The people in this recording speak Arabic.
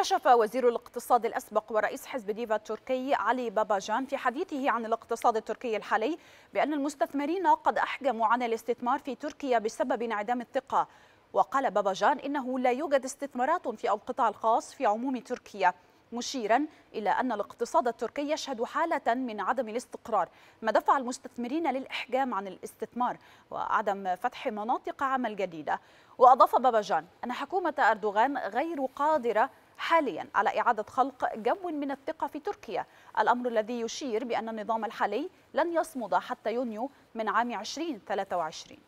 كشف وزير الاقتصاد الأسبق ورئيس حزب ديفا التركي علي باباجان في حديثه عن الاقتصاد التركي الحالي بأن المستثمرين قد أحجموا عن الاستثمار في تركيا بسبب انعدام الثقة. وقال باباجان إنه لا يوجد استثمارات في القطاع الخاص في عموم تركيا مشيرا إلى أن الاقتصاد التركي يشهد حالة من عدم الاستقرار. ما دفع المستثمرين للإحجام عن الاستثمار وعدم فتح مناطق عمل جديدة. وأضاف باباجان أن حكومة أردوغان غير قادرة حاليا على إعادة خلق جو من الثقة في تركيا. الأمر الذي يشير بأن النظام الحالي لن يصمد حتى يونيو من عام 2023